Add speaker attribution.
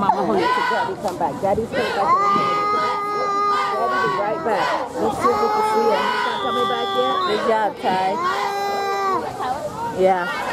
Speaker 1: mama hold it till Daddy come back. Daddy's coming back. Daddy be right back. Let's see if we can see him. He's not coming back yet. Good job, Ty. Yeah.